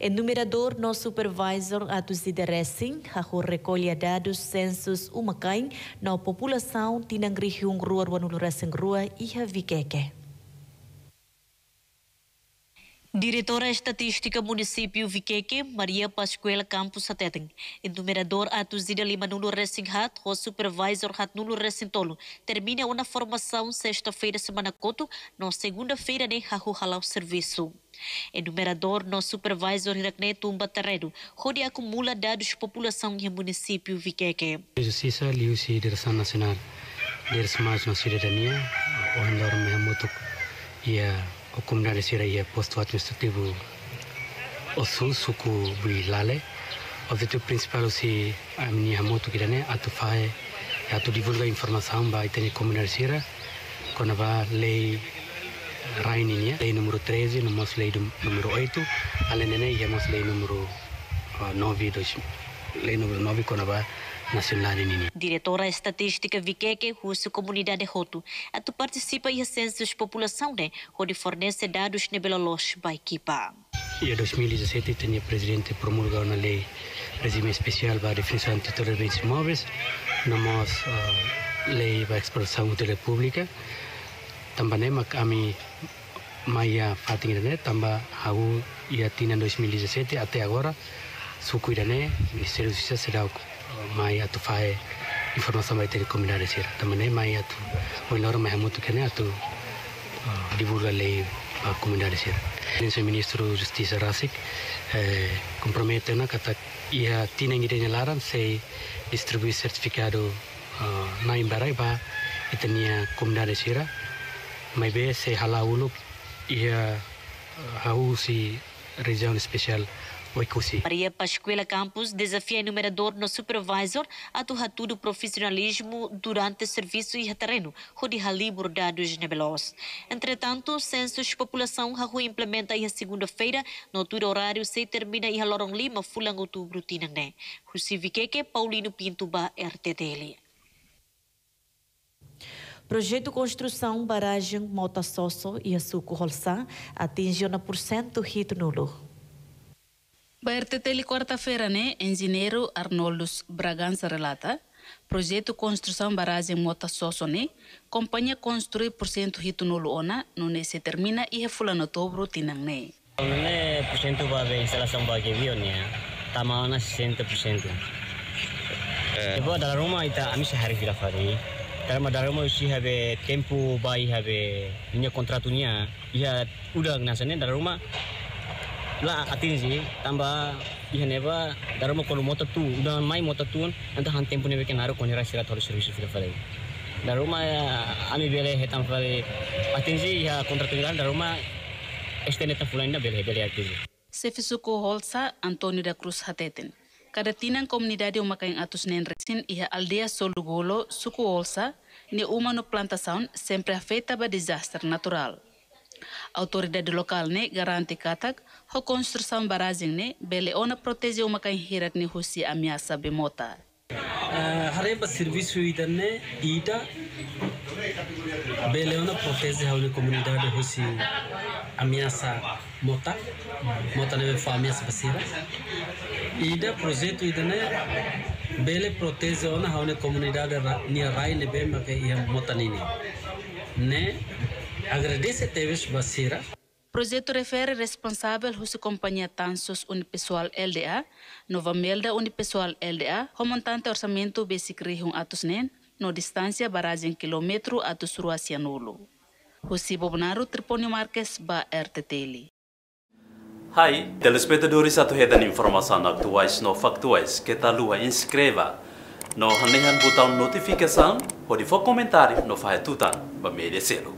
Enumerador no supervisor atos de Racing, a recolha dados censos umakai na população tinang região rua Racing Rua e a Viqueque. Diretora Estatística Município Viqueque, Maria Pascuela Campos Sateten. Enumerador Atuzida Lima Nulo Hat, o Supervisor Hat Nulo Tolo. Termina uma formação sexta-feira semana coto, na segunda-feira ne hahu halau serviço. Enumerador no Supervisor Hirakne Tumba Terreiro, onde acumula dados população e município Viqueque. Justiça, liu-se direção nacional, direção mais na cidadania, o andor mehamutuk, e a o comunidade sira ia posto administrativo osu suku bui lale objetivo principal si a minha moto kirane atu fae atu divulga informação ba itene comunidade sira quando va lei rain ini lei número 13 nomos lei número 8 além nene ia mos lei número 9 lei número 9 quando va. Diretora Estatística Viqueque, Russo Comunidade Roto, a tu participa em censos população, né? Onde fornece dados ne Belolos para equipa. Em 2017, tinha presidente promulgado uma lei regime especial para a definição de títulos de bens imóveis, nós uh, lei para a exploração da República, também né, kami maya fating né, também ia tinha 2017 até agora, né, Ministério da Justiça será mai atu fae informasi mai teri kominare sira tamane mai atu menor hamutu kene atu ah, divulga lei ah, kombinasi. kominare ini el ministro de rasik eh, compromete na kata ia tina ngide laran se distribusi sertifikado ah, na imbarai ba itania kombinasi sira mai be sei halauluk ia hausi region special Maria Pascuela Campos desafia enumerador no supervisor a torrar tudo profissionalismo durante o serviço e terreno, onde hali dados nebelos. Entretanto, censos população a implementa a segunda-feira, no altura horário se termina e a Lorong Lima, fulang outubro tinangné. Justifique Paulino Pinto ba RTTL. Projeto Construção Barragem Mota Sosso e Açuco Holsa atinge 1% hito nulo. Baerteteli quarta-feira, né, engenheiro Arnoldo Bragança relata projeto construção barragem Mota Sosso, né, companhia construir por cento rito nulo ona, no se termina e refula no outubro tinang, né. Né, por cento para eh. a instalação para que viu, né, tama ona 60%. Depois da Roma, ita, a mim se hari vira fari. Karena dari mau sih habe tempo bayi habe punya kontrak punya, ia udah nasanya dari la atinzi tamba ihaneva darama kolu mota tu udah mai mota tu anta han tempo nebe kenaro konira sira thori serviço fira fare daruma ami bele hetam fare atinzi ya kontraturan daruma esteneta fulanda bele bele atinzi Sefisuko Holsa Antonio da Cruz Hateten. Kada tinang komunidade uma kain atus nen resin iha aldea Solugolo suku Holsa ne uma no plantação sempre afeta ba desastre natural. Autoridade local ne garante katak ho construção barragem ne bele ona protege uma kan hirat ne husi ameaça bemota. Uh, hareba serviço idane ida bele ona protege ha una comunidade husi ameaça mota mota ne fa ameaça basira ida projeto idane bele protege ona ha una comunidade ni rai ne be ma ke ia mota nini ne Agradece a Teves Basira. Projeto refere responsável husi companhia Tansos Unipessoal LDA, Nova Melda Unipessoal LDA, montante orçamento basic rihung atus nen, no distância baragem quilômetro atus Ruasianulo. Husi Bobnaro Tripônio Marques ba RTTL. Hai, telespectadores atu hedan informação atuais no factuais que tá lua inscreva no hanehan botão notificação, pode for comentário no faz tutan ba merecê-lo.